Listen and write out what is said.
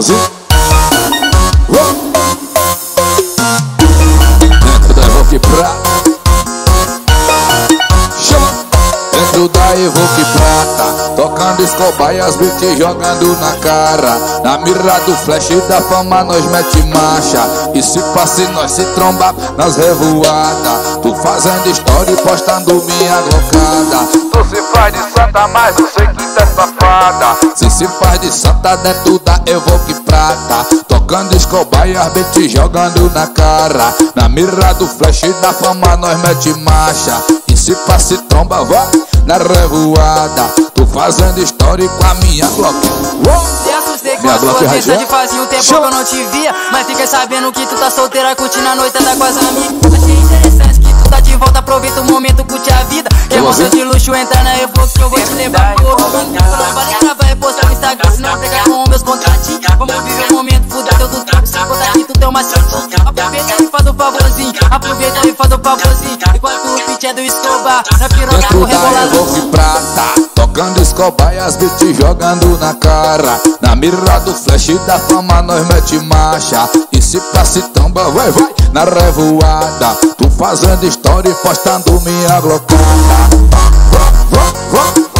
Violãozinho. Dentro Dentro da Evoque Prata. Tocando escobar e as beats jogando na cara. Na mira do flash da fama nós mete marcha. E se passe nós se tromba nas revoadas. Tu fazendo história e postando minha glocada. Tu se faz de santa, mas eu sei que tá safada. Se se faz de santa dentro da Evoque Prata. Tocando escobar e as beats jogando na cara. Na mira do flash da fama nós mete marcha. Se passe tromba, vai na revoada. Tu fazendo história com a minha Glock. Se assustei com Minha a mensagem radial. fazia um tempo Chama. que eu não te via Mas fiquei sabendo que tu tá solteira, curtindo a noite tá com as amigas Achei interessante que tu tá de volta, aproveita o momento, curte a vida Que é moça de luxo, entra na Evoque que eu vou te levar pro outro Não vale gravar e postar no Instagram, senão pegar com meus contratinhos Vamos viver o momento, fuder teu do tempo, sem contar que tu tem uma chance Aproveita e faz um favorzinho, aproveita e faz um favorzinho Enquanto o pitch é do Escobar, na Dentro com da rebolado Evoque Prata Tocando escobar e as beats jogando na cara. Na mira do flash da fama nós mete marcha. E se passe tamba, vai, vai Na revoada. Tu fazendo história e postando minha glocada. Vá, vá, vá.